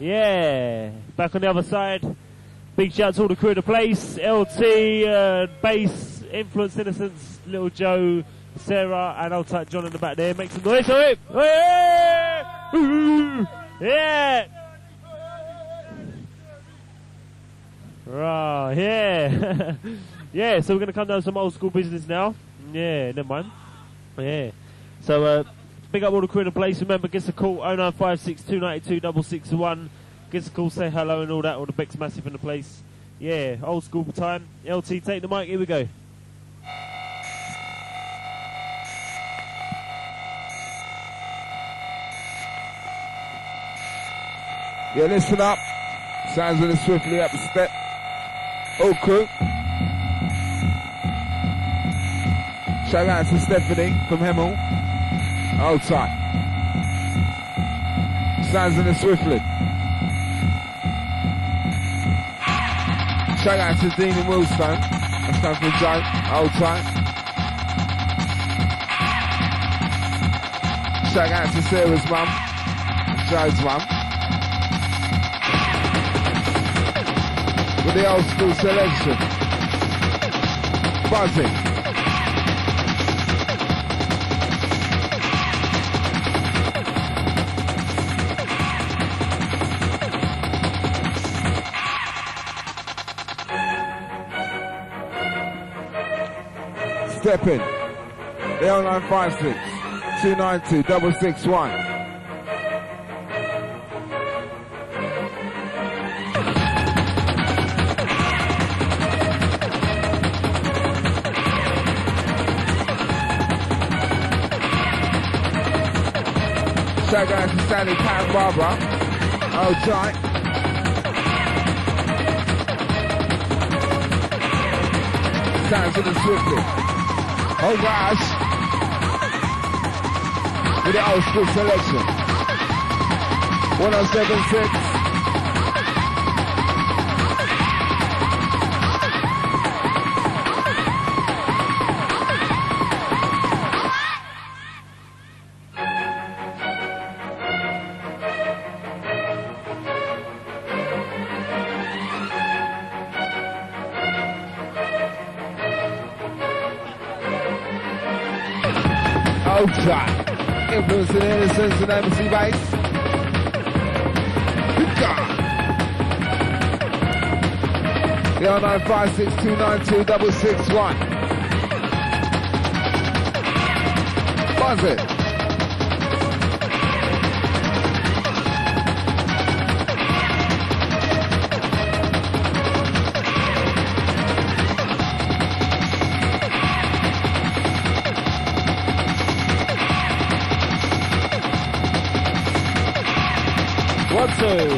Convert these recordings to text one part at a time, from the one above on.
Yeah, back on the other side. Big shout out to all the crew of the place. LT, uh, Bass, Influence Innocence, Little Joe, Sarah, and old tight John in the back there. Make some noise for it. Yeah! Right, yeah. yeah, so we're going to come down to some old school business now. Yeah, never mind. Yeah. So, uh, big up all the crew in the place. Remember, give us a call 0956 661. Give us a call, say hello and all that. All the Beck's massive in the place. Yeah, old school time. LT, take the mic. Here we go. Yeah, listen up. Sounds of the swiftly up the step. Crew. Shout out to Stephanie from Hemel. Tight. Sounds of the swiftly. Shout out to Dean and Willstone. That's done for Joe. Tight. Shout out to Sarah's mum. Joe's mum. With the old school selection. Buzzing. Step in. The 0956 292 661. Shout out to Stanley Pat Barbara. Oh, tight. Sounds of the Swiftly. Oh, gosh. With the old school selection. 1076. Ultra. Influencing innocence and embassy base. The 0956292661. Buzz it. Two.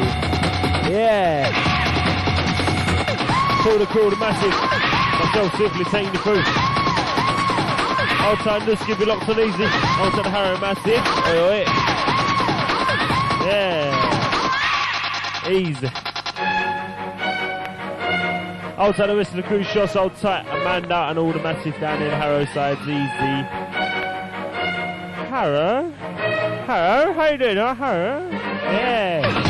Yeah. Call the crew, the massive. Myself simply taking you through. Old time this give you locked on easy. Old time Harrow massive. Oi, oi. Yeah. Easy. Old time the rest of the crew shots, old tight Amanda and all the massive down in Harrow sides. Easy. Harrow? Harrow? How you doing, huh? Harrow? Yeah.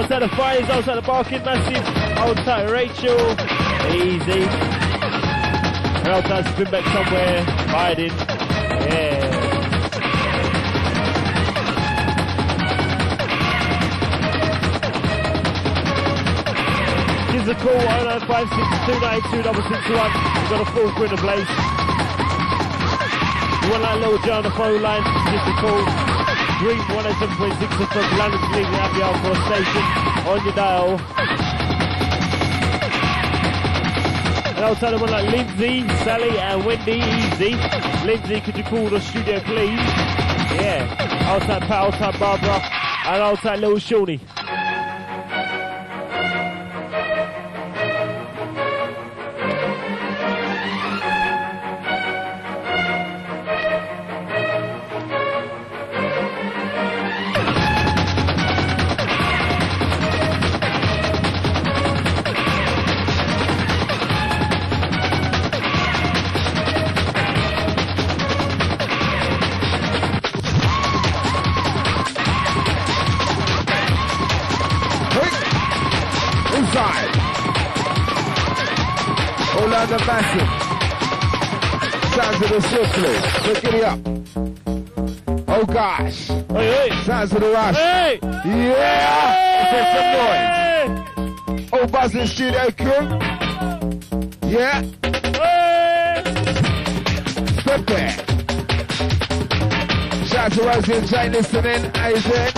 Outside the fires, outside the barking massive. Outside Rachel. Easy. And outside spin back somewhere. Hiding. Yeah. Give a call 0956292 We've got a full crew in the place. You want that little Joe on the phone line? Give a call. Dream 107.6 from London's League Happy Hour station on your dial. And outside of one like Lindsay, Sally and Wendy, easy. Lindsay, could you call the studio please? Yeah. Outside Pat, outside Barbara, and outside Little Shawnee. London Sounds of the Swiftly. So giddy up. Oh gosh. Hey, hey. Sounds of the Rush. Hey! Yeah! Let's make some noise. Oh, buzzing studio crew. Yeah. Hey! Step there. Shout out to Rosie and Jane listening. How you doing?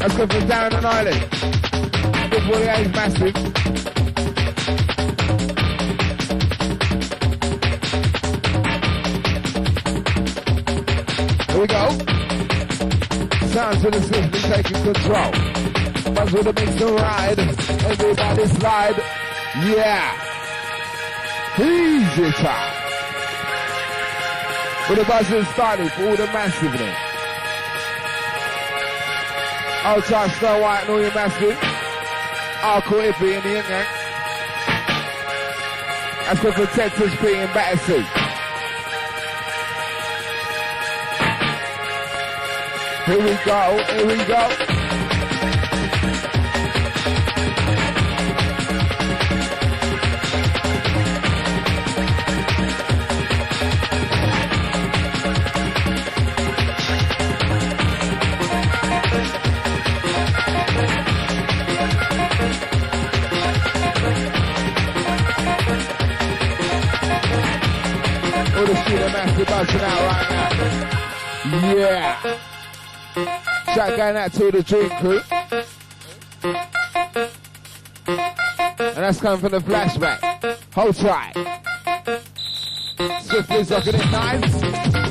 Let's go from down on Island. Big 48 eh? is massive. We go. Sounds of the system taking control. Buzz with the mix and ride. Everybody slide. Yeah. Easy time. With the buzzing started for all the massive then. Outside Snow White and all your massive. Hardcore hippie in the yang. That's for Protectors and Battersea. Here we go, here we go. All the shit that massive right now. Yeah. Shout going out to the dream crew. And that's coming from the flashback. Hold tight. Swiftly rocking it nice.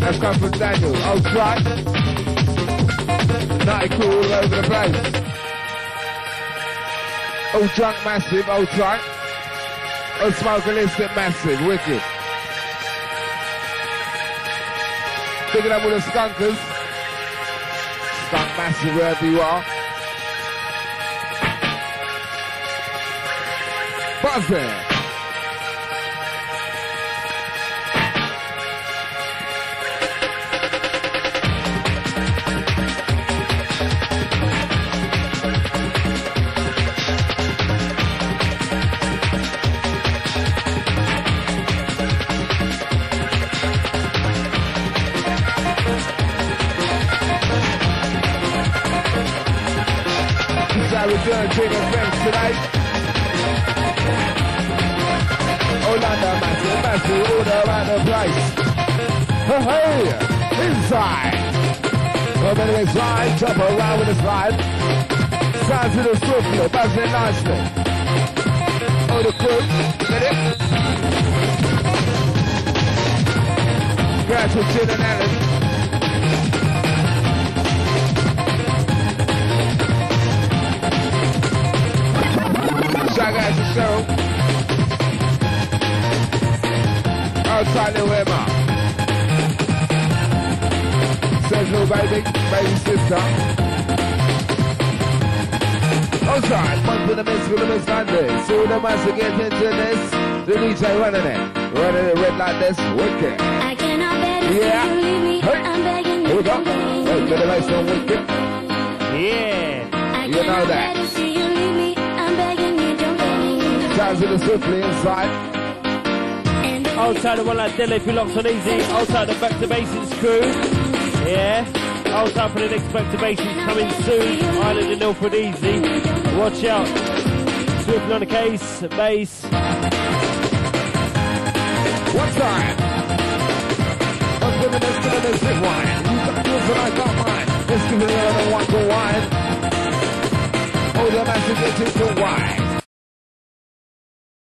That's come from Daniel. Oh, right. Nutty crew all over the place. Oh, drunk massive. Oh, tight. Oh, smoke illicit massive. Wicked. Picking up with the skunkers. Skunk massive wherever you are. This Orlando all around the place. Hey, hey, inside. Up in the slide, jump around with the slide. Sounds of the swiftly, buzzing nicely. Oh, the crew, get it? Grab some gin and Allen. Outside Wema. Says no baby, baby sister. Outside, one for the miss for the miss like this. So the master get into this. The DJ running it. Running it red like this. Wicked. I cannot bear to Yeah. you leave me. Hey. I'm begging Here you we go. don't leave me. Hey, get the lights on wicked. Yeah! I You know that. bear to see you leave me. I'm begging you don't leave me. Sounds of the swiftly inside. Outside the one like Dele you locked on easy. Outside the back to basics crew. Yeah. Outside for the next back to basics coming soon. Island and Ilford easy. Watch out. Swiftly on the case. Bass. One time. I'm giving this to the big wine. You got yours and I got mine. Let's give it another one to wine. Oh, the massive get into wine.